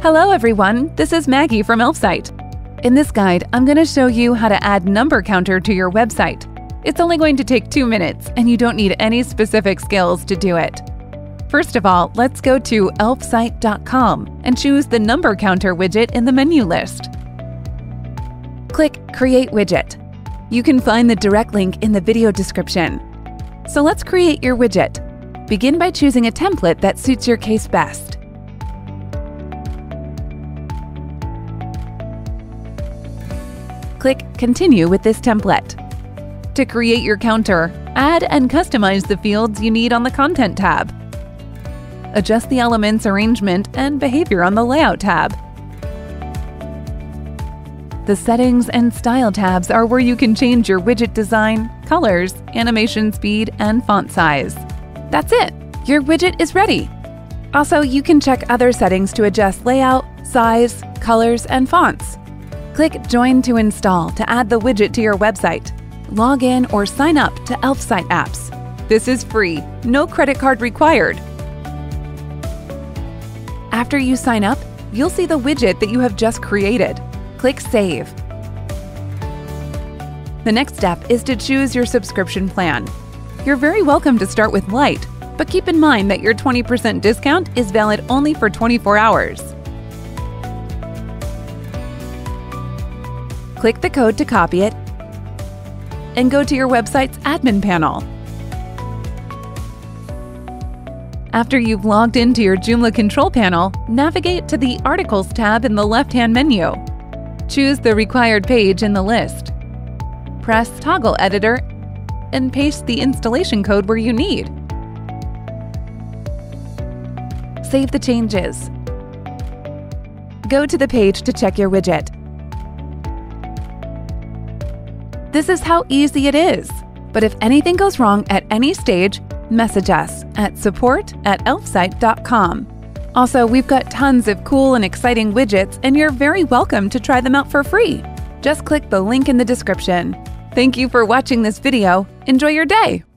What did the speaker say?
Hello everyone, this is Maggie from Elfsight. In this guide, I'm going to show you how to add number counter to your website. It's only going to take two minutes and you don't need any specific skills to do it. First of all, let's go to elfsight.com and choose the number counter widget in the menu list. Click Create Widget. You can find the direct link in the video description. So let's create your widget. Begin by choosing a template that suits your case best. Click Continue with this template. To create your counter, add and customize the fields you need on the Content tab. Adjust the elements arrangement and behavior on the Layout tab. The Settings and Style tabs are where you can change your widget design, colors, animation speed, and font size. That's it! Your widget is ready! Also, you can check other settings to adjust layout, size, colors, and fonts. Click Join to install to add the widget to your website. Log in or sign up to Elfsight apps. This is free, no credit card required. After you sign up, you'll see the widget that you have just created. Click Save. The next step is to choose your subscription plan. You're very welcome to start with Lite, but keep in mind that your 20% discount is valid only for 24 hours. Click the code to copy it and go to your website's admin panel. After you've logged into your Joomla control panel, navigate to the Articles tab in the left-hand menu. Choose the required page in the list. Press Toggle Editor and paste the installation code where you need. Save the changes. Go to the page to check your widget. This is how easy it is. But if anything goes wrong at any stage, message us at support at elfsight.com. Also, we've got tons of cool and exciting widgets, and you're very welcome to try them out for free. Just click the link in the description. Thank you for watching this video. Enjoy your day!